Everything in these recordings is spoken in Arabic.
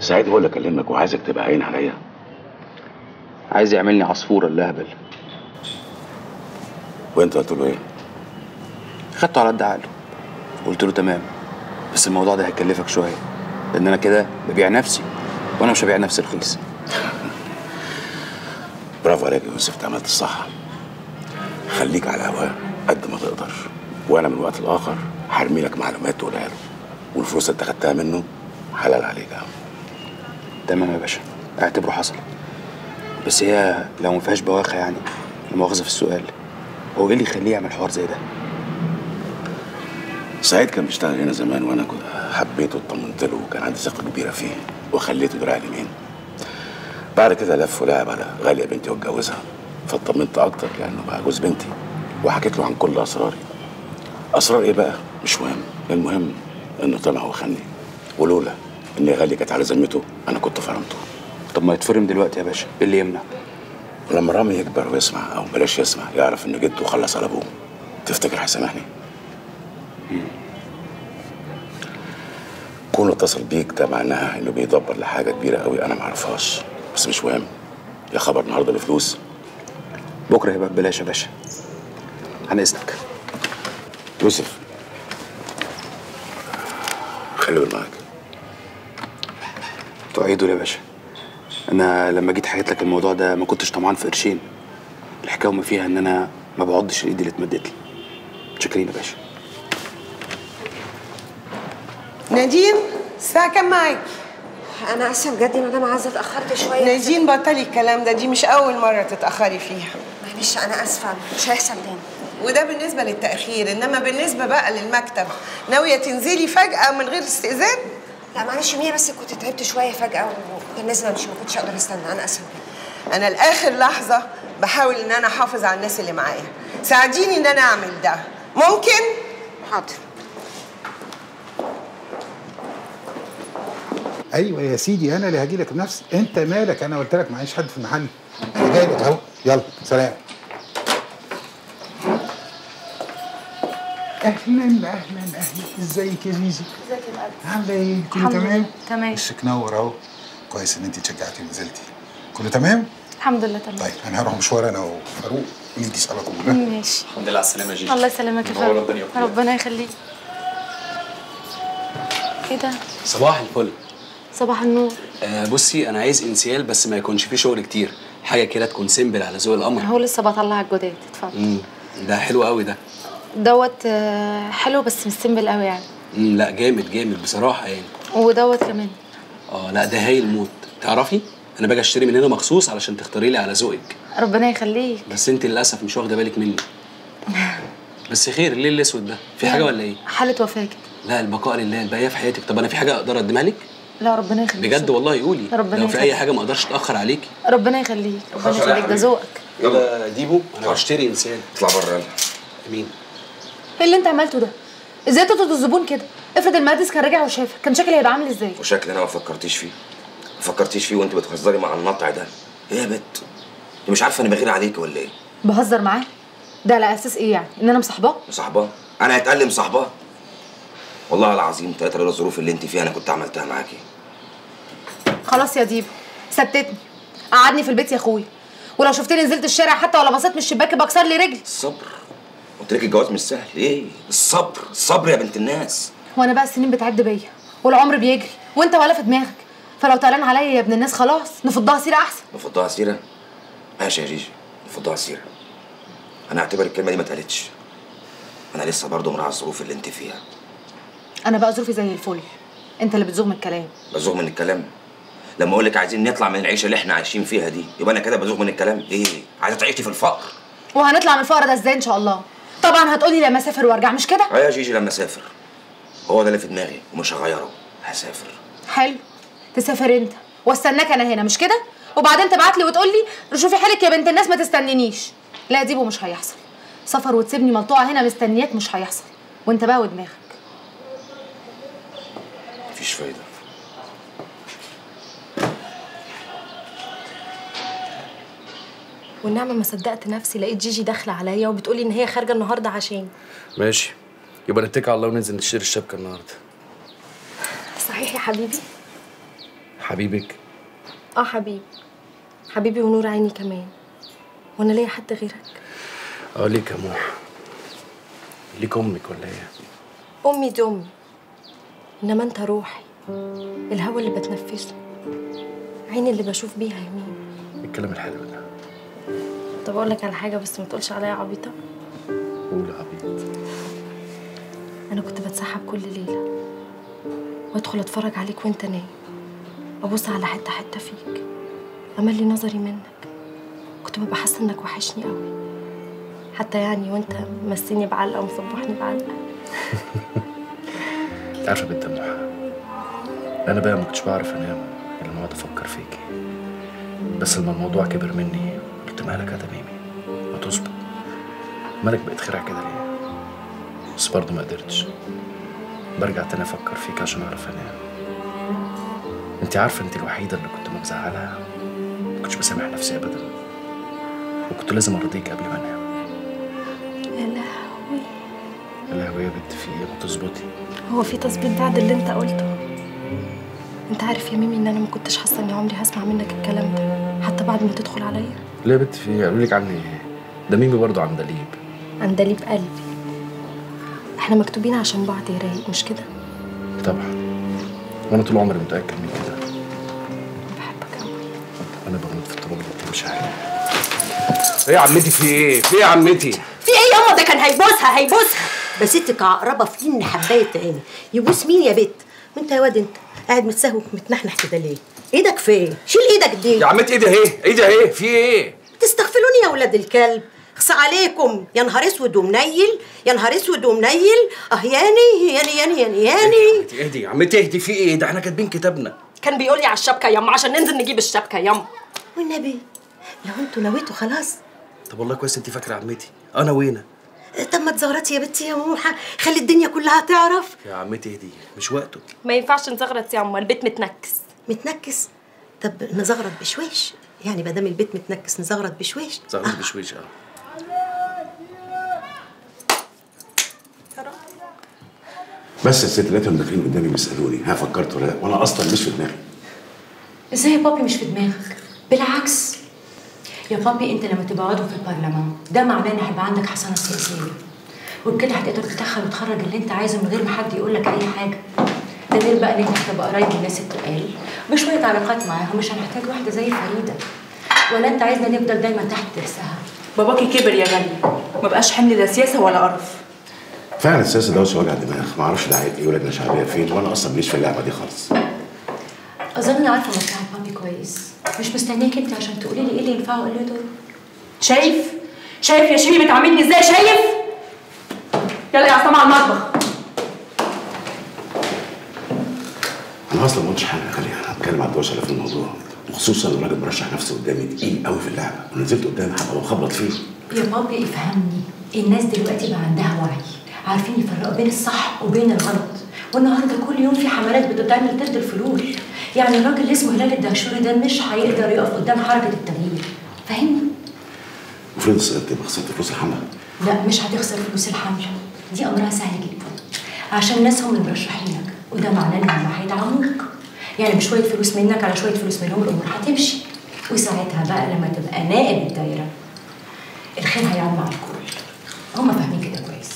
سعيد هو اللي كلمك وعايزك تبقى عين عليا. عايز يعملني عصفوره اللهبل. وانت قلت له إيه؟ خدته على قد عقله. قلت له تمام بس الموضوع ده هيكلفك شوية لأن أنا كده ببيع نفسي وأنا مش هبيع نفسي رخيص برافو عليك يا يوسف أنت عملت الصح. خليك على هواه قد ما تقدر وأنا من وقت لآخر هرمي لك معلومات تقولها له والفلوس اللي أنت خدتها منه حلال عليك يا عم. تمام يا باشا. اعتبره حصل. بس هي لو ما فيهاش بواخة يعني المؤاخذه في السؤال. هو إيه اللي يخليه يعمل حوار زي ده؟ سعيد كان بيشتغل هنا زمان وأنا كنت حبيته واطمنت له وكان عندي ثقة كبيرة فيه وخليته دراعي اليمين بعد كده لف ولعب على غالية بنتي واتجوزها. فاطمنت أكتر لأنه بقى جوز بنتي وحكيت له عن كل أسراري. أسرار إيه بقى؟ مش مهم. المهم إنه طلع وخني ولولا ان غاليه كانت على ذمته أنا كنت فرمته. طب ما يتفرم دلوقتي يا باشا. إيه اللي يمنع؟ ولما رامي يكبر ويسمع أو بلاش يسمع يعرف ان جده خلص على أبوه. تفتكر هيسامحني؟ كونه اتصل بيك ده معناها إنه بيدبر لحاجة كبيرة قوي أنا معرفهاش بس مش مهم. يا خبر النهارده بفلوس. بكرة يبقى ببلاش يا باشا. عن إذنك. يوسف. خلي بالك معاك تعيدوا يا باشا. أنا لما جيت حكيت لك الموضوع ده ما كنتش طمعان في قرشين. الحكاية وما فيها إن أنا ما بعضش الإيد اللي اتمدت لي. متشكرين يا باشا. نادين الساعة كام معاكي؟ أنا آسفة بجد يا مدام عزه أتأخرت شوية. نادين بطلي الكلام ده دي مش أول مرة تتأخري فيها. معلش أنا آسفة مش هيحصل تاني. وده بالنسبة للتأخير إنما بالنسبة بقى للمكتب. ناوية تنزلي فجأة من غير استئذان؟ لا معلش مية بس كنت تعبت شوية فجأة وكان لازم أمشي ما كنتش أقدر أستنى. أنا آسفة. أنا لآخر لحظة بحاول إن أنا أحافظ على الناس اللي معايا. ساعديني إن أنا أعمل ده. ممكن؟ حاضر. أيوه يا سيدي أنا اللي هاجي لك بنفسي أنت مالك؟ أنا قلت لك معيش حد في المحل. أنا جاي لك أهو. يلا سلام. أهلا أهلا أهلا. إزيك يا زيزي؟ إزيك يا مقلب عاملة إيه؟ كله تمام؟ تمام. وشك نور أهو. كويس إن انت اتشجعتي ونزلتي. كله تمام؟ الحمد لله تمام. طيب أنا هروح مشوار أنا وفاروق. ونيجي على طول؟ ماشي. الحمد لله على السلامة يا جيجي الله يسلمك يا كلها. ربنا يخليك. إيه ده؟ صباح الفل. صباح النور. آه بصي أنا عايز إنسيال بس ما يكونش فيه شغل كتير. حاجة كده تكون simple على ذوق القمر هو لسه بطلع الجداد. اتفضل. امم ده حلو قوي ده. دوت آه، حلو بس مش simple قوي يعني. لا جامد جامد بصراحة يعني. ودوت كمان. آه لا ده هايل موت. تعرفي؟ أنا باجي أشتري من هنا مخصوص علشان تختاري لي على ذوقك. ربنا يخليك. بس أنت للأسف مش واخدة بالك مني. بس خير ليه الأسود ده. في حاجة ولا إيه؟ حالة وفاة. كده لا البقاء لله الباقيه في حياتك. طب أنا في حاجة أقدر أقدمها لك؟ لا ربنا يخليك. بجد والله قولي. ربنا لو في أي. حاجة ما أقدرش أتأخر عليكي. ربنا يخليك. ربنا يخليك. ده ذوقك. يلا. ديبو؟ أنا بشتري إنسان. اطلع بره يلا. مين إيه اللي انت عملته ده؟ إزاي تطرد الزبون كده؟ افرض المهندس كان راجع وشافك كان شكلي هيبقى عامل إزاي؟ وشكل أنا ما فكرتيش فيه. ما فكرتيش فيه وانت بتهزري مع النطع ده. إيه يا بت؟ انت مش عارفة أنا بغير عليك ولا إيه؟ بهزر معاه؟ ده على أساس إيه يعني؟ إن أنا مصاحباه؟ مصاحباه. أنا هتقلم مصاحباه. والله العظيم تلاتة لولا الظروف اللي انت فيها أنا كنت عملتها معاكي. خلاص يا ديبو ثبتني قعدني في البيت يا اخويا ولو شفتني نزلت الشارع حتى ولا بصيت من الشباك بكسر لي رجلي الصبر قلت لك الجواز مش سهل. إيه الصبر. الصبر يا بنت الناس. وأنا بقى السنين بتعد بيا والعمر بيجري وأنت ولا في دماغك. فلو طالعين عليا يا ابن الناس خلاص نفضها سيرة أحسن. نفضها سيرة؟ ماشي يا جيجي نفضها سيرة. أنا أعتبر الكلمة دي ما اتقالتش. أنا لسه برضه مراعي الظروف اللي أنت فيها. أنا بقى ظروفي زي الفل. أنت اللي بتزوغ من الكلام. بزوغ من الكلام؟ لما أقول لك عايزين نطلع من العيشة اللي إحنا عايشين فيها دي يبقى أنا كده بزوغ من الكلام؟ إيه؟ عايزة تعيشي في الفقر. وهنطلع من الفقر ده إزاي إن شاء الله؟ طبعا هتقولي لما أسافر وأرجع مش كده؟ آه يا جيجي لما أسافر. هو ده اللي في دماغي ومش هغيره. هسافر. حلو. تسافر أنت. واستناك أنا هنا مش كده؟ وبعدين تبعت لي وتقول لي شوفي حالك يا بنت الناس ما تستنينيش. لا ديبو مش هيحصل. سفر وتسيبني مقطوعه هنا مستنياك مش هيحصل. وأنت بقى ودماغك. مفيش فايدة. والنعمة ما صدقت نفسي لقيت جيجي داخلة عليا وبتقولي إن هي خارجة النهاردة عشان ماشي. يبقى نتكل على الله وننزل نشتري الشبكة النهارده. صحيح يا حبيبي؟ حبيبك؟ آه حبيبي حبيبي ونور عيني كمان. وأنا ليا حد غيرك؟ آه ليك يا موح ليك أمك ولا إيه؟ أمي دي أمي. إنما أنت روحي. الهوا اللي بتنفسه. عيني اللي بشوف بيها يمين. الكلام الحلو ده. طب أقول لك على حاجة بس ما تقولش عليا عبيطة. قول عبيط. أنا كنت بتسحب كل ليلة وأدخل أتفرج عليك وأنت نايم. أبص على حتة حتة فيك. أملي نظري منك. كنت ببقى حاسة إنك وحشني قوي حتى يعني وأنت مسيني بعلقة ومصبحني بعلقة. انت عارفه بنت موح أنا بقى ما كنتش بعرف أنام إلا لما أقعد أفكر فيكي بس لما الموضوع كبر مني مالك يا تميمي ما تظبط مالك بقيت خرع كده ليه بس برضه ما قدرتش. برجع تاني أفكر فيك عشان أعرف انام أنت عارفة أنت الوحيدة اللي كنت ما بزعلها ما كنتش بسامح نفسي ابدا. وكنت لازم أرضيك قبل ما أنام. يا لهوي. يا لهوي يا بنت في إيه؟ ما تظبطي. هو في تظبيط بعد اللي أنت قلته. أنت عارف يا ميمي إن أنا ما كنتش حاسة إني عمري هسمع منك الكلام ده حتى بعد ما تدخل عليا. ليه يا بنت في إيه أقول لك عني إيه ده ميمي برضه عندليب عندليب قلبي. إحنا مكتوبين عشان بعض يا رايق مش كده؟ طبعا. وأنا طول عمري متأكد من كده. بحبك قوي أنا بموت في الطلب اللي بتمشي عليه إيه يا عمتي في إيه؟ في إيه يا عمتي؟ في إيه ياما ده كان هيبوسها هيبوسها. بس أنت كعقربه في ان حباية عيني. يبوس مين يا بت وأنت يا واد أنت قاعد متسهوك متنحنح كده ليه؟ إيدك فين؟ شيل إيدك دي. يا عمتي إيه ده إيه إيه ده إيه في إيه؟ تستغفلوني يا ولاد الكلب. اخص عليكم. يا نهار أسود ومنيل. يا نهار أسود ومنيل. أه ياني ياني ياني ياني ياني. اهدي يا عمتي اهدي في إيه؟ ده إحنا كاتبين كتابنا. كان بيقول لي على الشبكة ياما عشان ننزل نجيب الشبكة ياما والنبي لو أنتوا نويتوا خلاص. طب والله كويس انت فاكرة عمتي. انا وينا طب ما تزغرتي يا بنتي يا موحة. خلي الدنيا كلها تعرف. يا عمتي اهدي مش وقته. ما ينفعش نزغرط يا اما البيت متنكس. متنكس. طب نزغرط بشويش. يعني ما دام البيت متنكس نزغرط بشويش. زغرت بشويش آه. بس يا ست لقيتهم داخلين قدامي بيسألوني. ها فكرت ولا لا؟ وأنا أصلا مش في دماغي. إزاي يا بابي مش في دماغك؟ بالعكس. يا بابي أنت لما تبقى عضو في البرلمان ده معناه إن هيبقى عندك حصانه سياسية. وبكده هتقدر تدخل وتخرج اللي أنت عايزه من غير ما حد يقول لك أي حاجة. ده غير بقى ان انت هتبقى قريب من الناس التقال. بشويه علاقات معاهم مش هنحتاج واحدة زي فريدة. ولا أنت عايزنا نفضل دايما تحت ترسها باباكي كبر يا غالي ما بقاش حمل لا سياسة ولا قرف فعلا السياسة ده وجع دماغ. ما أعرفش ده عيب إيه ولجنه شعبية فين وأنا أصلا ماليش في اللعبة دي خالص. أظن عارفة مصلحة بابي كويس. مش مستنياك أنت عشان تقولي لي إيه اللي ينفعه وايه اللي يضر شايف؟ شايف يا شيري بتعاملني إزاي؟ شايف؟ يلا يا عصام على المطبخ. أنا أصلا ما قلتش حاجة أنا هتكلم على الدوشة في الموضوع. وخصوصا ان الراجل مرشح نفسه قدامي تقيل قوي في اللعبة. ونزلت قدامي هبقى بخبط فيه. يا بابي افهمني. الناس دلوقتي بقى عندها وعي. عارفين يفرقوا بين الصح وبين الغلط. والنهاردة كل يوم في حملات بتتعمل ضد الفلول. يعني الراجل اللي اسمه هلال الدهشوري ده مش هيقدر يقف قدام حركة التغيير. فاهمني سالت تبقى خسرت فلوس الحملة. لا مش هتخسر فلوس الحملة. دي أمرها سهل جدا. عشان الناس هم اللي مرشحينك. وده معناه إن هم هيدعموك. يعني بشوية فلوس منك على شوية فلوس منهم الأمور هتمشي. وساعتها بقى لما تبقى نائب الدايرة الخير هيعم على الكل. هم فاهمين كده كويس.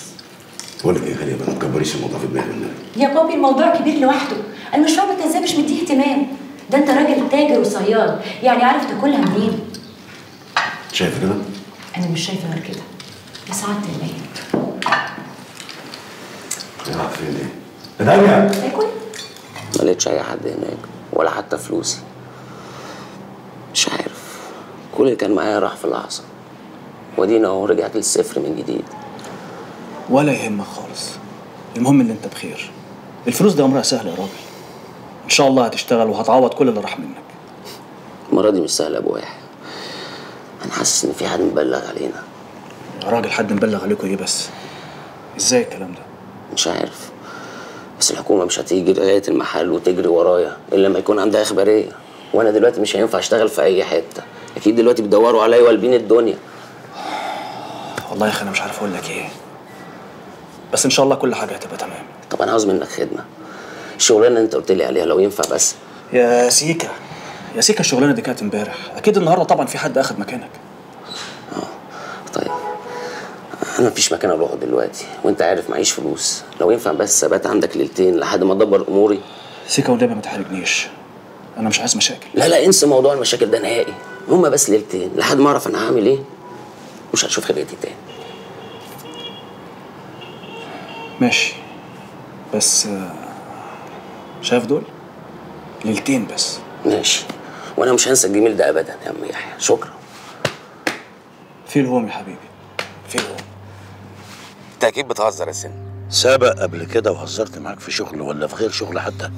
بقول لك إيه يا غالية؟ ما تكبريش الموضوع في دماغي والنبي يا بابي الموضوع كبير لوحده. أنا مش فاهمه انت إزاي مش مديه اهتمام ده أنت راجل تاجر وصياد. يعني عارف تاكلها منين؟ شايف كده؟ أنا مش شايفة غير كده. يا سعاده الميت يا فين إيه؟ تاكل ما لقيتش أي حد هناك ولا حتى فلوسي. مش عارف. كل اللي كان معايا راح في لحظه ودينا أهو رجعت للصفر من جديد. ولا يهمك خالص. المهم إن أنت بخير. الفلوس دي أمرها سهل يا راجل. إن شاء الله هتشتغل وهتعوض كل اللي راح منك. المرة دي مش سهلة يا أبو أنا حاسس إن في حد مبلغ علينا. يا راجل حد مبلغ عليكم إيه بس؟ إزاي الكلام ده؟ مش عارف. بس الحكومة مش هتيجي لغاية المحل وتجري ورايا. إلا لما يكون عندها إخبارية. وأنا دلوقتي مش هينفع أشتغل في أي حتة. أكيد دلوقتي بيدوروا عليا والبين الدنيا. والله يا أخي أنا مش عارف أقول لك إيه. بس إن شاء الله كل حاجة هتبقى تمام. طب أنا عاوز منك خدمة. الشغلانة أنت قلت لي عليها لو ينفع بس. يا سيكا. يا سيكا الشغلانة دي كانت امبارح. أكيد النهارده طبعا في حد أخد مكانك. أنا مفيش مكان أروحه دلوقتي وأنت عارف معيش فلوس. لو ينفع بس ابات عندك ليلتين لحد ما أدبر أموري. سيكا والنبي ما تحرجنيش. أنا مش عايز مشاكل. لا لا انسى موضوع المشاكل ده نهائي. هما بس ليلتين لحد ما أعرف أنا هعمل إيه. مش هتشوف خلقتي تاني. ماشي. بس شايف دول؟ ليلتين بس. ماشي. وأنا مش هنسى الجميل ده ابدا يا عم يحيى. شكرا. في الهوم يا حبيبي. في الهوم. انت أكيد بتهزر يا سن. سابق قبل كده وهزرت معاك في شغل ولا في غير شغل حتى؟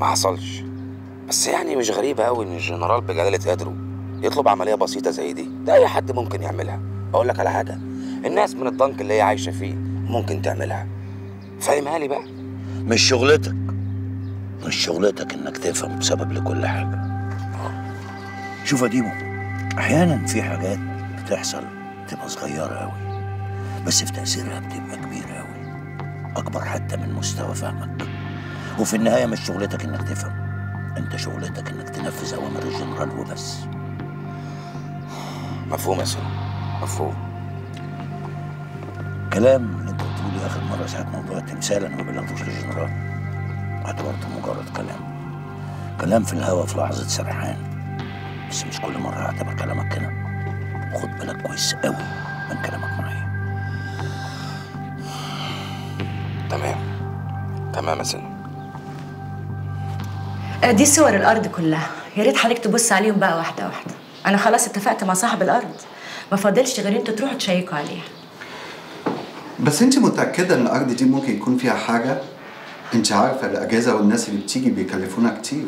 ما حصلش. بس يعني مش غريبة أوي إن الجنرال بجلالة قدره يطلب عملية بسيطة زي دي ده أي حد ممكن يعملها. أقول لك على حاجة الناس من الضنك اللي هي عايشة فيه ممكن تعملها. فاهمها لي بقى؟ مش شغلتك. مش شغلتك إنك تفهم سبب لكل حاجة. شوف يا ديمو أحيانا في حاجات بتحصل بتبقى صغيرة قوي بس في تأثيرها بتبقى كبيرة قوي أكبر حتى من مستوى فهمك وفي النهاية مش شغلتك إنك تفهم. أنت شغلتك إنك تنفذ أوامر الجنرال وبس. مفهوم يا سن مفهوم. كلام اللي أنت قلته لي اخر مرة ساعة موضوع التمثال أنا ما بلغتوش للجنرال. اعتبرته مجرد كلام. كلام في الهوا في لحظة سرحان. بس مش كل مرة اعتبر كلامك كده. خد بالك كويس قوي من كلامك معايا. تمام. تمام يا سن آه، دي صور الأرض كلها. يا ريت حضرتك تبص عليهم بقى واحدة واحدة. أنا خلاص اتفقت مع صاحب الأرض. ما فاضلش غير أنتوا تروحوا تشيكوا عليها. بس انت متأكدة إن الأرض دي ممكن يكون فيها حاجة؟ انت عارفة الأجهزة والناس اللي بتيجي بيكلفونا كتير.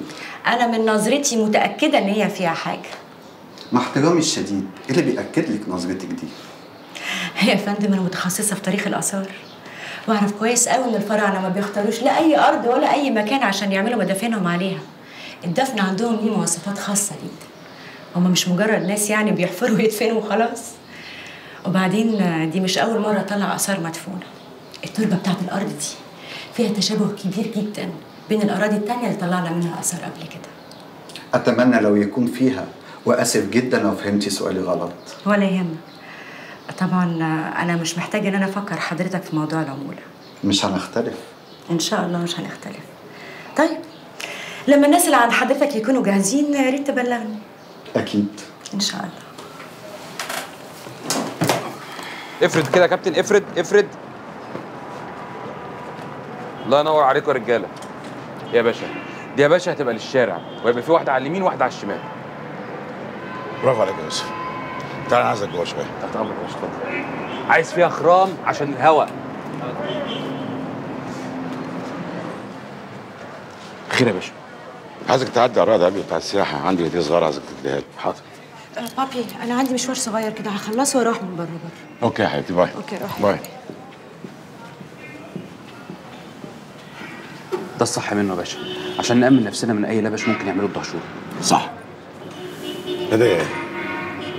أنا من نظرتي متأكدة إن هي فيها حاجة. مع احترامي الشديد إيه اللي بيأكد لك نظرتك دي؟ يا فندم أنا متخصصه في تاريخ الآثار. واعرف كويس قوي إن الفراعنة ما بيختاروش لا أي أرض ولا أي مكان عشان يعملوا مدافنهم عليها. الدفن عندهم ليه مواصفات خاصة جدا. هما مش مجرد ناس يعني بيحفروا ويدفنوا وخلاص. وبعدين دي مش أول مرة اطلع آثار مدفونة. التربة بتاعت الأرض دي فيها تشابه كبير جدا بين الأراضي التانية اللي طلعنا منها آثار قبل كده. أتمنى لو يكون فيها وآسف جدا لو فهمتي سؤالي غلط. ولا يهمك. طبعا أنا مش محتاجة إن أنا أفكر حضرتك في موضوع العمولة. مش هنختلف. إن شاء الله مش هنختلف. طيب لما الناس اللي عند حضرتك يكونوا جاهزين يا ريت تبلغني. أكيد. إن شاء الله. افرد كده يا كابتن افرد افرد الله ينور عليكم يا رجالة. يا باشا دي يا باشا هتبقى للشارع ويبقى في واحدة على اليمين وواحده على الشمال. برافو عليك يا يوسف. تعال أنا عايزك جوه شوية. تحت أمرك يا باشا اتفضل. عايز فيها خرام عشان الهواء. خير يا باشا. عايزك تعدي على الرائد قلبي بتاع السياحة. عندي هديه صغيره عايزك تديها لي. حاضر. آه بابي أنا عندي مشوار صغير كده. هخلصه وأروح من بره بره okay يا حبيبتي bye. okay روح. bye. ده الصح منه يا باشا. عشان نأمن نفسنا من أي لبش ممكن يعمله الدهشور صح. هدية إيه؟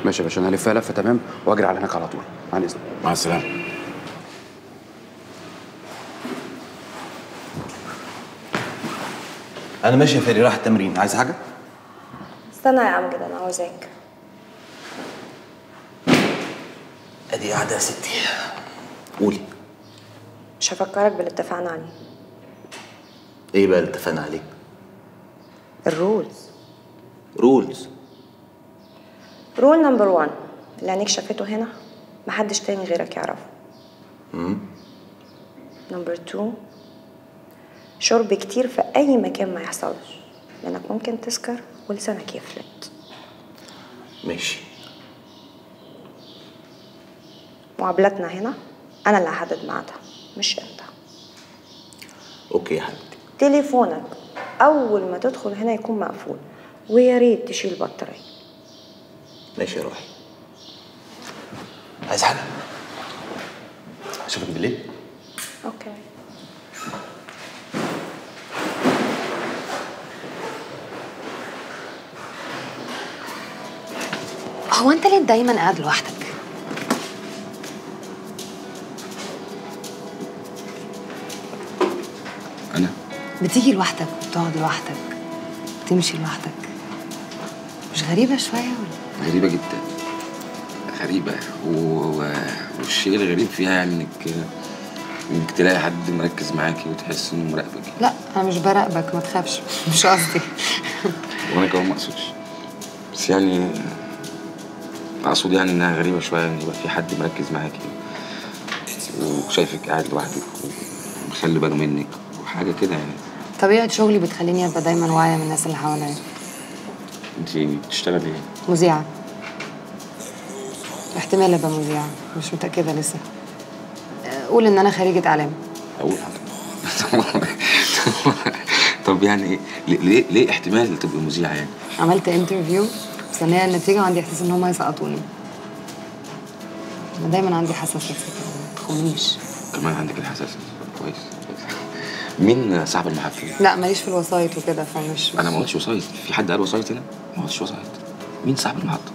ماشي يا باشا أنا هلفها لفة تمام؟ وأجري على هناك على طول. عن إذنك مع السلامة. أنا ماشي يا فادي رايح التمرين. عايز حاجة؟ استنى يا امجد أنا عاوزاك. أدي قاعدة يا ستي. قولي. مش هفكرك باللي اتفقنا عليه. إيه بقى اللي اتفقنا عليه؟ ال rules. rules. rule number 1 اللي عينيك شافته هنا محدش تاني غيرك يعرفه. number 2 شرب كتير في أي مكان ما يحصلش. لأنك ممكن تسكر ولسانك يفلت. ماشي. مقابلتنا هنا أنا اللي هحدد ميعادها مش أنت. okay يا حبيبتي. تليفونك أول ما تدخل هنا يكون مقفول ويا ريت تشيل البطاريه ماشي يا روحي. عايز حاجة؟ أشوفك بالليل. أوكي. هو أنت ليه دايما قاعد لوحدك؟ أنا؟ بتيجي لوحدك وبتقعد لوحدك تمشي لوحدك. مش غريبة شوية ولا؟ غريبة جدا. غريبة. و... والشيء الغريب فيها انك إنك تلاقي حد مركز معاكي وتحس إنه مراقبك. لا أنا مش براقبك ما تخافش. مش قصدي. وأنا كمان ما أقصدش. بس يعني أقصد يعني إنها غريبة شوية إن يبقى في حد مركز معاكي وشايفك قاعد لوحدك ومخلي باله منك وحاجة كده يعني. طبيعة شغلي بتخليني أبقى دايما واعية من الناس اللي حواليا. انت بتشتغلي إيه؟ مذيعة احتمال أبقى مذيعة مش متأكدة لسه قول إن أنا خريجة إعلام أقول طب يعني إيه ليه- ليه احتمال تبقي مذيعة يعني؟ عملت انترفيو مستنية النتيجة وعندي إحساس إن هما يسقطوني أنا دايما عندي حساسية ما تخونيش كمان عندك الحساسية كويس كويس. مين صاحب المحفل؟ لا ماليش في الوسايط وكده فمش أنا ما قلتش وسايط في حد قال وسايط هنا؟ ما قلتش وسايط مين صاحب المحطة؟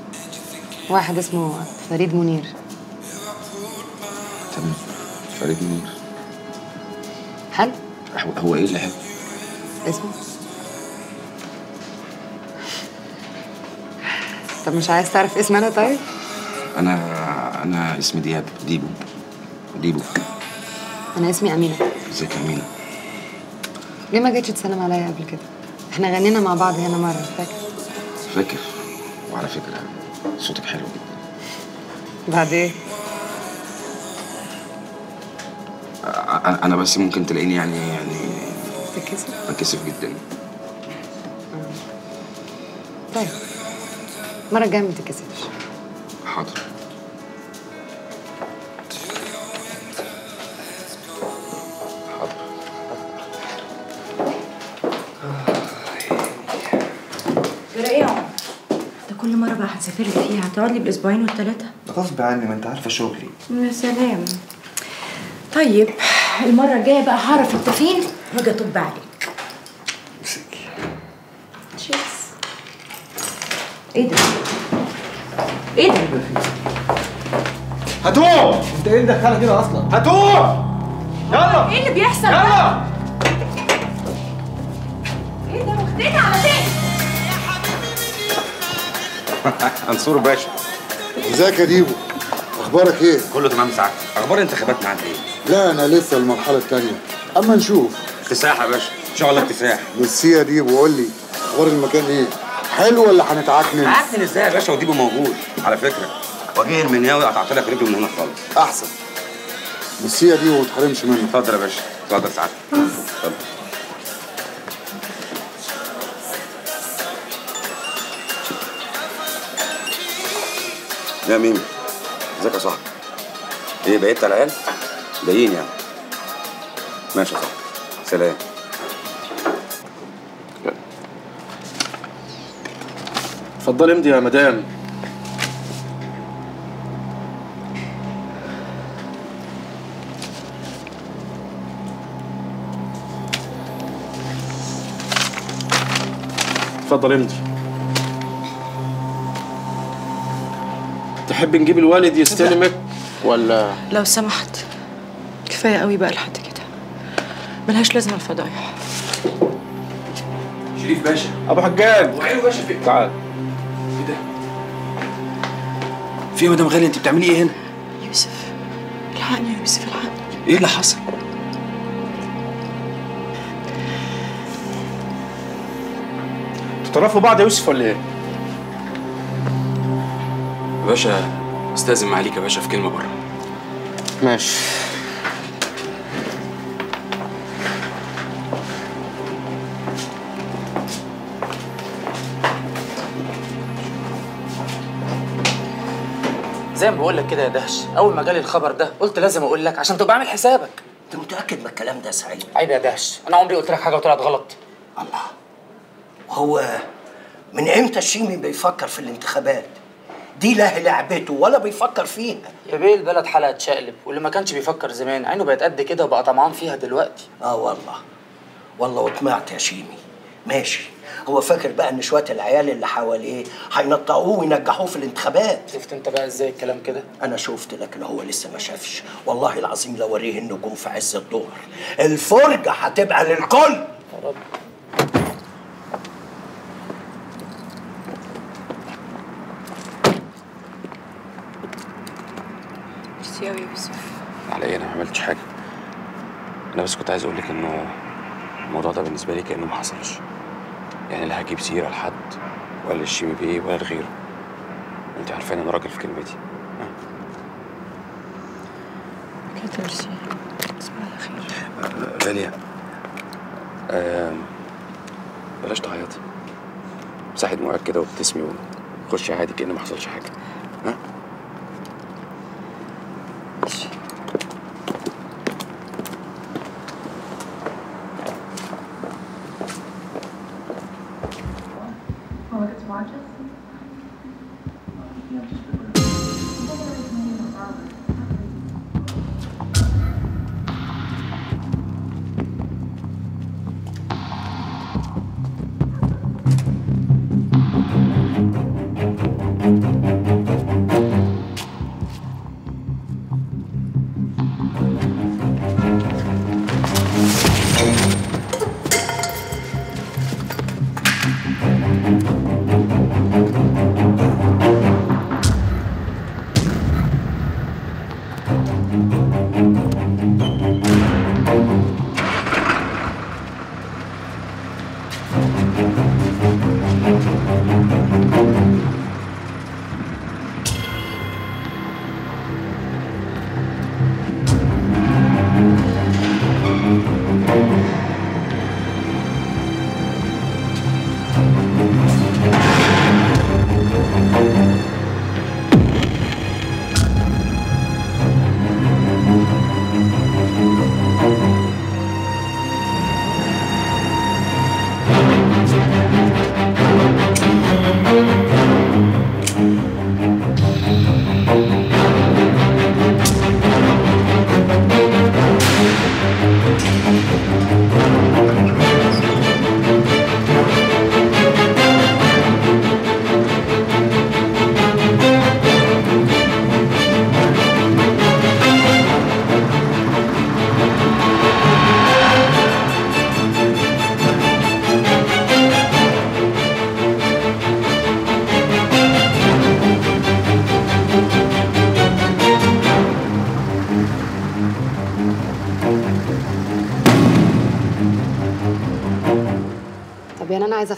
واحد اسمه فريد منير تمام فريد منير حلو هو, هو إيه اللي حلو؟ اسمه طب مش عايز تعرف اسمي أنا طيب؟ أنا أنا اسمي دياب ديبو ديبو أنا اسمي أمينة إزيك يا أمينة ليه ما جيتش تسلم عليا قبل كده؟ إحنا غنينا مع بعض هنا مرة فاكر؟ فاكر. وعلى فكرة صوتك حلو جدا. بعد إيه؟ أنا بس ممكن تلاقيني يعني يعني تتكسف؟ بكسف جدا. طيب. المرة الجاية ما تتكسفش. لي فيها. هتقعد لي بالأسبوعين والتلاتة. غصب عني ما انت عارفة شغلي. يا سلام. طيب المرة الجاية بقى هعرف انت فين وأجي أطب عليك. تشيرز إيه ده؟ إيه ده؟ هتوع انت إيه اللي دخلك هنا أصلا؟ هتوع يلا! إيه اللي بيحصل؟ يلا! إيه ده؟ واخديني على فين؟ منصور باشا. ازيك يا ديبو؟ أخبارك إيه؟ كله تمام سعادتك أخبار الانتخابات معاك إيه؟ لا أنا لسه المرحلة الثانية أما نشوف. اكتساح يا باشا. إن شاء الله اكتساح ميرسي يا ديبو. قول لي أخبار المكان إيه؟ حلو ولا هنتعكنن؟ عارفين إزاي يا باشا؟ وديبو موجود. على فكرة وجه المنياوي قطعت لك رجله من هنا خالص. أحسن. ميرسي يا ديبو ما تحرمش منه. اتفضل يا باشا. اتفضل سعادتك اتفضل. يا ميمي ازيك يا صاحبي؟ إيه بقيت على العيال؟ جايين يعني. ماشي يا صاحبي. سلام. اتفضلي امضي يا مدام. اتفضل امضي. تحب نجيب الوالد يستلمك ولا؟ لو سمحت. كفاية قوي بقى لحد كده. ملهاش لازمة الفضايح. شريف باشا. أبو حجاج. وعينه باشا فين؟ تعال. إيه ده؟ في يا مدام غالي أنت بتعملي إيه هنا؟ يوسف الحقني يا يوسف الحقني إيه اللي حصل؟ تترافوا بعض يا يوسف ولا إيه؟ يا باشا أستأذن معاليك يا باشا في كلمة بره. ماشي. زي ما بقول لك كده يا دهش أول ما جالي الخبر ده قلت لازم أقول لك عشان تبقى عامل حسابك. أنت متأكد من الكلام ده يا سعيد؟ عيب يا دهش أنا عمري قلت لك حاجة وطلعت غلط. هو من إمتى الشيمي بيفكر في الانتخابات؟ دي لا لعبته ولا بيفكر فيها. يا بيه البلد حلقة اتشقلب واللي ما كانش بيفكر زمان عينه بقت قد كده وبقى طمعان فيها دلوقتي. آه والله. والله وطمعت يا شيمي. ماشي. هو فاكر بقى إن شوية العيال اللي حواليه هينطقوه وينجحوه في الانتخابات. شفت أنت بقى إزاي الكلام كده؟ أنا شفت لكن هو لسه ما شافش. والله العظيم لو وريه النجوم في عز الظهر الفرجة هتبقى للكل. يا رب. قوي يا يوسف على إيه؟ أنا ما عملتش حاجة. أنا بس كنت عايز أقول لك إنه الموضوع ده بالنسبة لي كأنه ما حصلش. يعني لا هجيب سيرة لحد ولا الشيمي بيه ولا لغيره أنت عارفة إن أنا راجل في كلمتي. أكيد ميرسي تصبح على خير. آه، غاليه بلاش تعيطي مساحة دموعك كده وابتسمي وخشي عادي كأن ما حصلش حاجة.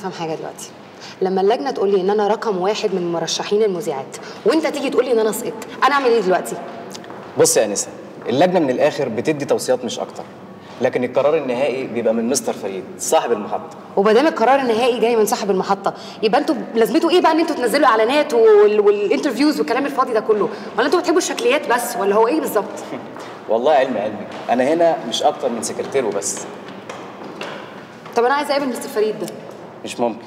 أفهم حاجة دلوقتي. لما اللجنة تقول لي إن أنا رقم واحد من مرشحين المذيعات وأنت تيجي تقول لي إن أنا سقطت أنا أعمل إيه دلوقتي؟ بص يا أنسة اللجنة من الآخر بتدي توصيات مش أكتر لكن القرار النهائي بيبقى من مستر فريد صاحب المحطة. وما دام القرار النهائي جاي من صاحب المحطة يبقى أنتوا لازمته إيه بقى إن أنتوا تنزلوا إعلانات وال... وال interviews والكلام الفاضي ده كله؟ ولا أنتوا بتحبوا الشكليات بس ولا هو إيه بالظبط؟ والله علم علمك أنا هنا مش أكتر من سكرتير وبس. طب أنا عايزة أقابل مستر فريد ده. مش ممكن.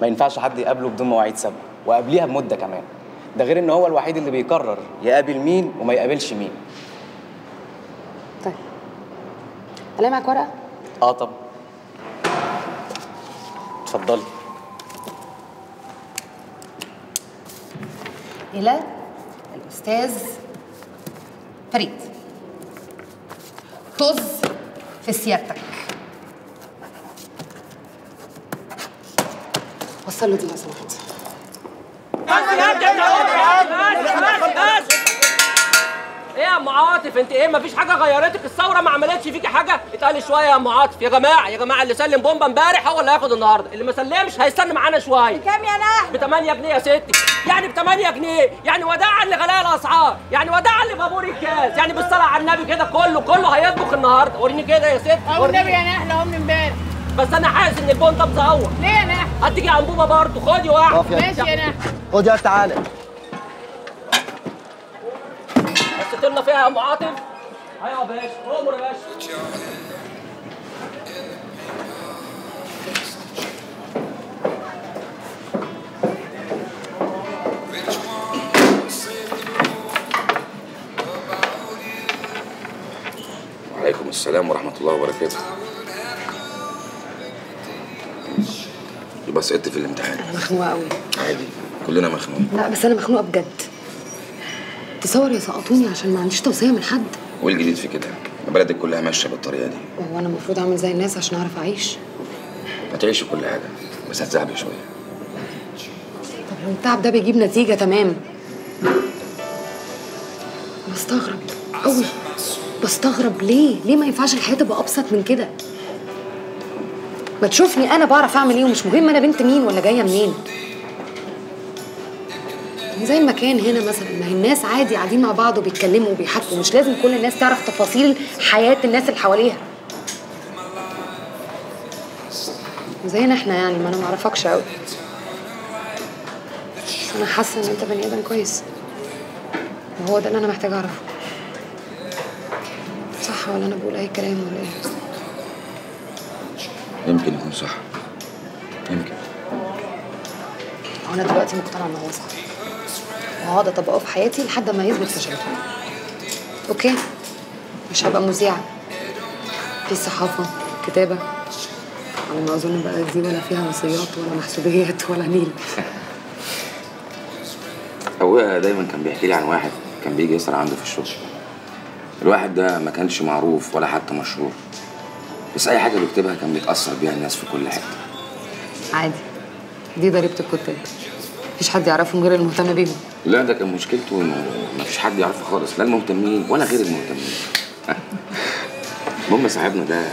ما ينفعش حد يقابله بدون مواعيد سابقه وقبليها بمدة كمان. ده غير إن هو الوحيد اللي بيقرر يقابل مين وما يقابلش مين. طيب. الاقي معاك ورقة؟ آه طب اتفضلي. إلى الأستاذ فريد. طز في سيادتك. وصل له دي لو سمحت إيه يا ام عاطف أنت إيه؟ مفيش حاجة غيرتك؟ الثورة ما عملتش فيكي حاجة؟ اتقلي شوية يا ام عاطف يا جماعة يا جماعة اللي سلم بومبا امبارح هو اللي هياخد النهارده. اللي ما سلمش هيستنى معانا شوية. بكام يا نحل ب 8 جنيه يا ستي. يعني ب 8 جنيه. يعني وداعا لغلاء الأسعار. يعني وداعا لبابور الكاس. يعني بالصلاة على النبي كده كله كله هيطبخ النهارده. وريني كده يا ست أو وريني. النبي يا نحل أهو من امبارح. بس أنا حاسس إن البون ده مزور ليه يا نحل هتيجي انبوبه برضه. خدي واحدة ماشي يا نحل خد يا تعالى بس لنا فيها يا أم عاطف. أيوه يا باشا أمر يا باشا. وعليكم السلام ورحمة الله وبركاته. يبقى سقطت في الامتحان. مخنوقة قوي عادي. كلنا مخنوقين. لا بس أنا مخنوقة بجد. تصور يسقطوني عشان ما عنديش توصية من حد. وايه الجديد في كده؟ بلدك كلها ماشية بالطريقة دي. هو أنا المفروض أعمل زي الناس عشان أعرف أعيش؟ هتعيشي كل حاجة بس هتزعبي شوية. طب لو التعب ده بيجيب نتيجة تمام. بستغرب قوي بستغرب ليه؟ ليه ما ينفعش الحياة تبقى أبسط من كده؟ ما تشوفني أنا بعرف أعمل إيه ومش مهم أنا بنت مين ولا جاية منين. زي ما كان هنا مثلا ما هي الناس عادي قاعدين مع بعض وبيتكلموا وبيحكوا مش لازم كل الناس تعرف تفاصيل حياة الناس اللي حواليها. زينا إحنا يعني ما أنا ما أعرفكش قوي أنا حاسة إن أنت بني آدم كويس. وهو ده اللي أنا محتاجة أعرفه. صح ولا أنا بقول أي كلام ولا إيه؟ يمكن يكون صح. يمكن. أنا دلوقتي مقتنعة إن هو صح. وهقعد أطبقه في حياتي لحد ما يثبت فشلته أوكي؟ مش هبقى مذيعة. في صحافة كتابة. على ما أظن بقى دي ولا فيها وصيات ولا محسوبيات ولا نيل. أبويا دايما كان بيحكي لي عن واحد كان بيجي يسرع عنده في الشغل. الواحد ده ما كانش معروف ولا حتى مشهور. بس أي حاجة بيكتبها كان بيتأثر بيها الناس في كل حتة. عادي. دي ضريبة الكتاب. مفيش حد يعرفهم غير المهتم بيهم. لا ده كان مشكلته إنه ما فيش حد يعرفه خالص لا المهتمين ولا غير المهتمين. المهم صاحبنا ده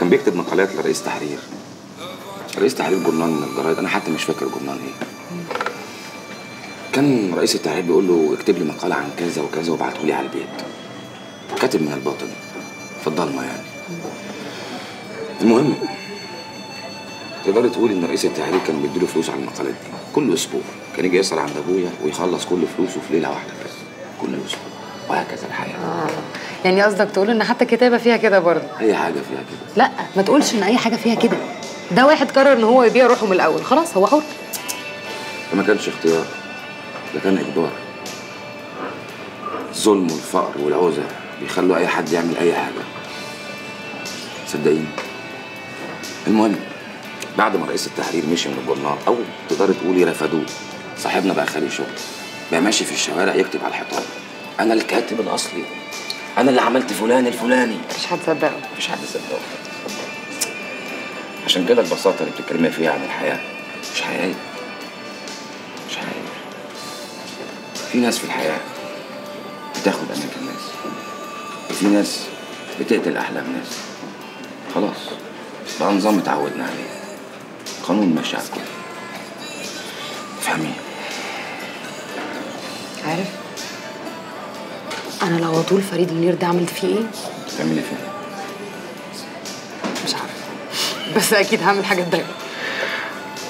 كان بيكتب مقالات لرئيس تحرير. رئيس تحرير جورنال من الجرايد أنا حتى مش فاكر جورنال إيه. كان رئيس التحرير بيقول له اكتب لي مقالة عن كذا وكذا وابعته لي على البيت. كاتب من الباطن. في الضلمه يعني المهم تقدري تقولي إن رئيس التحرير كان بيديله فلوس على المقالات دي كل أسبوع. كان يجي يسأل عند أبويا ويخلص كل فلوسه في ليلة واحدة بس كل أسبوع. وهكذا الحياة. آه. يعني قصدك تقول إن حتى الكتابة فيها كده برضه؟ أي حاجة فيها كده. لا ما تقولش إن أي حاجة فيها كده. ده واحد قرر إن هو يبيع روحه من الأول. خلاص هو حر. ده ما كانش اختيار ده كان إجبار. الظلم والفقر والعوزة بيخلوا أي حد يعمل أي حاجة. صدقيني المهم بعد ما رئيس التحرير مشي من الجورنال أو تقدري تقولي رفضوه صاحبنا بقى خالي شغل. بقى ماشي في الشوارع يكتب على الحيطان أنا الكاتب الأصلي أنا اللي عملت فلان الفلاني. مفيش حد صدقه. مفيش حد صدقه. عشان كده البساطة اللي بتتكلمي فيها عن الحياة مش حقيقية. مش حقيقية. في ناس في الحياة بتاخد أماكن ناس وفي ناس بتقتل أحلام ناس. خلاص. بقى نظام اتعودنا عليه قانون ماشي على الكل فاهمين عارف؟ أنا لو اطول فريد منير ده عملت فيه إيه؟ تعملي فيه؟ مش عارفه بس أكيد هعمل حاجة تضايقه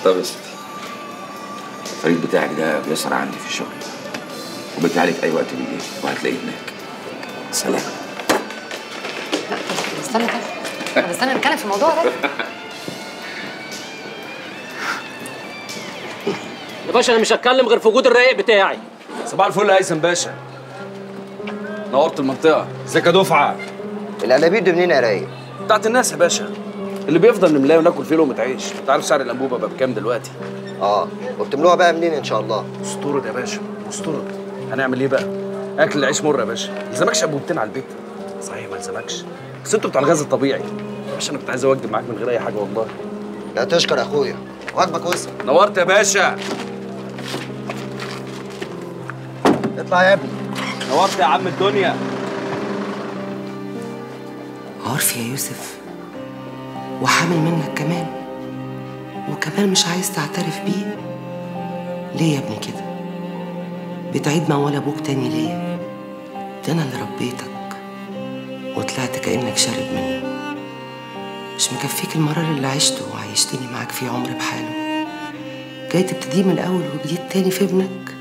طب يا ستي الفريق بتاعك ده بيسهر عندي في الشغل. وبيتعالج أي وقت بالليل وهتلاقيه هناك. سلام. استنى طب طب استنى نتكلم في الموضوع ده. يا باشا أنا مش هتكلم غير في وجود الرايق بتاعي. صباح الفل يا هيثم باشا. نورت المنطقة. ازيك يا دفعة؟ الأنابيب دي منين يا رايق؟ بتاعت الناس يا باشا. اللي بيفضل نملاه وناكل فيه لقمة عيش. انت عارف سعر الأنبوبة بقى بكام دلوقتي؟ آه وبتملوها بقى منين إن شاء الله؟ اسطورد يا باشا اسطورد هنعمل إيه بقى؟ أكل العيش مر يا باشا. ما يلزمكش انبوبتين على البيت؟ صحيح ما يلزمكش بس أنتوا بتوع الغاز الطبيعي. باشا أنا كنت عايز أوجب معاك من غير أي حاجة والله. لا تشكر يا أخويا. واجبك وسع نورت يا باشا. اطلع يا ابني. نورت يا عم الدنيا. عارف يا يوسف وحامل منك كمان وكمان مش عايز تعترف بيه. ليه يا ابني كده؟ بتعيد موال أبوك تاني ليه؟ ده أنا اللي ربيتك. وطلعت كأنك شارب منه. مش مكفيك المرار اللي عشته وعيشتني معاك فيه عمر بحاله. جاي تبتديه من الأول وجديد تاني في ابنك.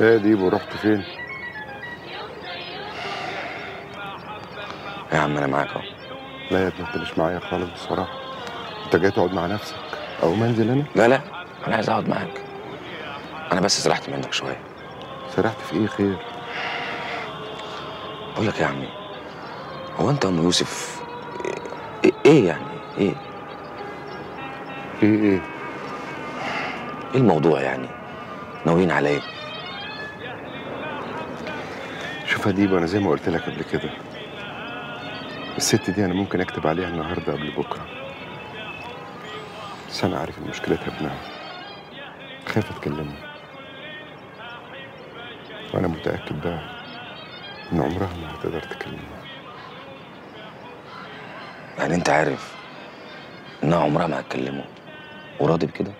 إيه ديبو رحت فين؟ يا عم أنا معاك أهو. لا يا ابني أنت مش معايا خالص بصراحة. أنت جاي تقعد مع نفسك. أو منزل أنا؟ لا لا أنا عايز أقعد معاك. أنا بس سرحت منك شوية. سرحت في إيه؟ خير؟ بقول لك يا عمي هو أنت أم يوسف؟ إيه, إيه يعني؟ إيه؟ إيه إيه؟ إيه الموضوع يعني؟ ناويين على إيه؟ ديبو أنا زي ما قلت لك قبل كده. الست دي أنا ممكن أكتب عليها النهارده قبل بكرة. بس أنا عارف إن مشكلتها ابنها. خايف أتكلمها. وأنا متأكد بقى إن عمرها ما هتقدر تكلمها. يعني أنت عارف انها عمرها ما هتكلمه. وراضي بكده؟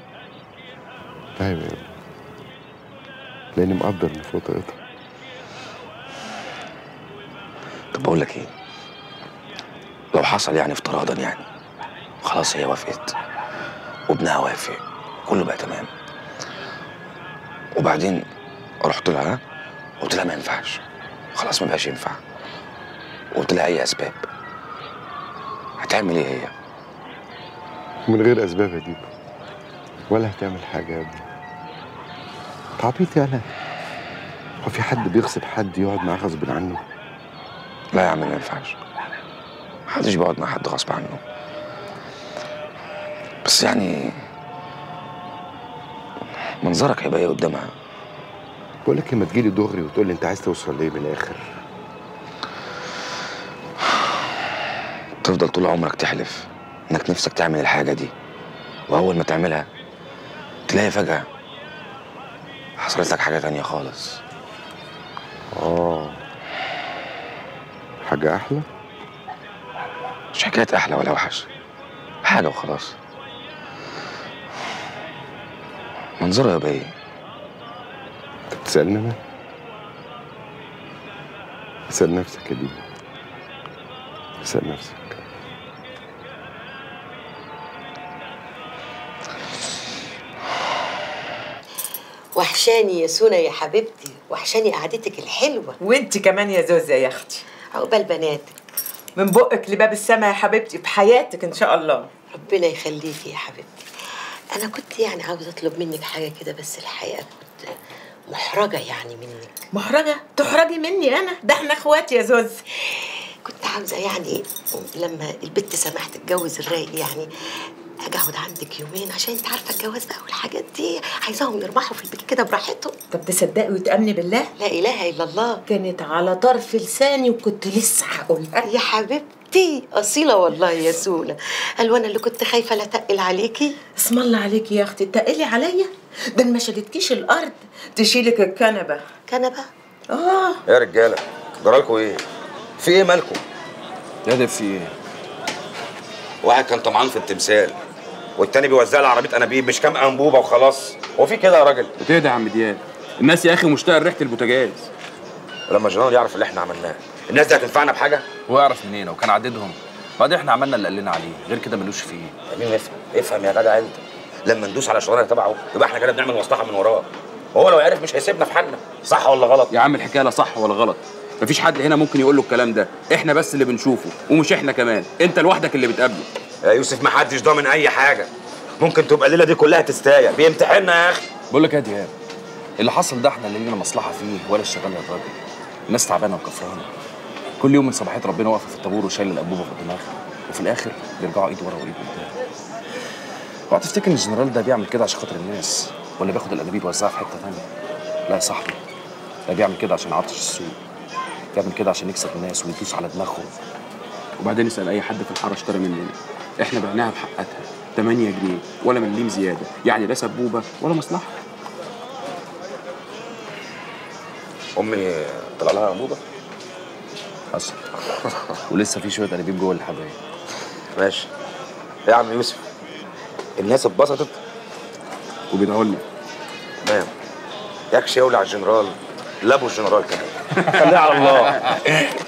أيوه يا ابني. لأني مقدر إن فوق طاقتها طب بقول لك إيه؟ لو حصل يعني افتراضا يعني خلاص هي وافقت وابنها وافق كله بقى تمام. وبعدين رحت لها قلت لها ما ينفعش خلاص ما بقاش ينفع. قلت لها أي أسباب؟ هتعمل إيه هي؟ من غير أسباب يا ديبو ولا هتعمل حاجة يا ابني. تعبيط يا أنا هو في حد بيغصب حد يقعد معاه غصب عنه؟ لا يا عم ما ينفعش. محدش بيقعد مع حد غصب عنه. بس يعني منظرك هيبقى إيه قدامها؟ بقول لك لما تجيلي دغري وتقول لي انت عايز توصل ليه من الآخر؟ تفضل طول عمرك تحلف إنك نفسك تعمل الحاجة دي. وأول ما تعملها تلاقي فجأة حصلت لك حاجة تانية خالص. آه. حاجة أحلى؟ مش حكاية أحلى ولا وحش. حاجة وخلاص. منظره يا بيه. أنت بتسألني أنا؟ اسال نفسك يا ديبو اسال نفسك. وحشاني يا سونا يا حبيبتي. وحشاني قعدتك الحلوة. وأنت كمان يا زوزة يا أختي. عقبال بناتك من بقك لباب السما يا حبيبتي في حياتك إن شاء الله. ربنا يخليكي يا حبيبتي. أنا كنت يعني عاوزة أطلب منك حاجة كده بس الحقيقة كنت محرجة يعني منك. محرجة؟ تحرجي مني أنا؟ ده إحنا اخوات يا زوز. كنت عاوزة يعني لما البت سماح تتجوز الرايق يعني أجي اقعد عندك يومين عشان انت عارفة الجواز بقى والحاجات دي. عايزاهم يرمحوا في البيت كده براحتهم. طب تصدقي وتامني بالله؟ لا إله إلا الله. كانت على طرف لساني وكنت لسه هقولها. يا حبيبتي أصيلة والله يا سولة. قال وأنا اللي كنت خايفة لا تقل عليكي. اسم الله عليكي يا أختي. تقلي عليا؟ ده ما شالتكيش الأرض تشيلك الكنبة. كنبة؟ آه. يا رجالة جرالكوا إيه؟ في إيه مالكم؟ يا ده في إيه؟ واحد كان طمعان في التمثال. والتاني بيوزع لي عربية أنابيب مش كام أنبوبة وخلاص. هو في كده يا راجل؟ وتهدى يا عم دياب. الناس يا أخي مشتاقة لريحة البوتاجاز. لما الجنرال يعرف اللي إحنا عملناه. الناس دي هتنفعنا بحاجة؟ هو يعرف منين؟ وكان عددهم. بعدين إحنا عملنا اللي قلنا عليه. غير كده ملوش فيه. مين افهم افهم يا جدع أنت. لما ندوس على شغلانة تبعه يبقى إحنا كده بنعمل مصلحة من وراه. هو لو عرف مش هيسيبنا في حالنا. صح ولا غلط؟ يا عم الحكاية لا صح ولا غلط. مفيش حد هنا ممكن يقول له الكلام ده. إحنا بس اللي بنشوفه ومش إحنا كمان. أنت لوحدك اللي بتقابله. يا يوسف ما حدش ضامن أي حاجة. ممكن تبقى الليلة دي كلها تستايا بيمتحننا يا أخي. بقول لك يا دياب اللي حصل ده إحنا اللي لينا مصلحة فيه ولا الشغال يا راجل. الناس تعبانة وكفرانة. كل يوم من صباحية ربنا واقفة في الطابور وشايل الأنبوبة في دماغها وفي الآخر بيرجعوا إيد ورا وإيد قدام. اوعى تفتكر إن الجنرال ده بيعمل كده عشان خاطر الناس ولا بياخد الأنابيب يوزعها في حتة ثانية لا يا صاحبي ده بيعمل كده عشان يعطش السوق. بيعمل كده عشان يكسب الناس ويدوس على دماغهم. وبعدين اسال أي حد في الحارة اشترى مننا. إحنا بعناها بحقتها 8 جنيه ولا مليم زيادة. يعني لا سبوبة ولا مصلحة. أمي طلع لها انبوبه حصل. ولسه في شوية انابيب جوه الحبايب. ماشي. يا عم يوسف الناس اتبسطت؟ وبيدعوا لنا. تمام. يكش يولع الجنرال لابو الجنرال كمان. خليها على الله.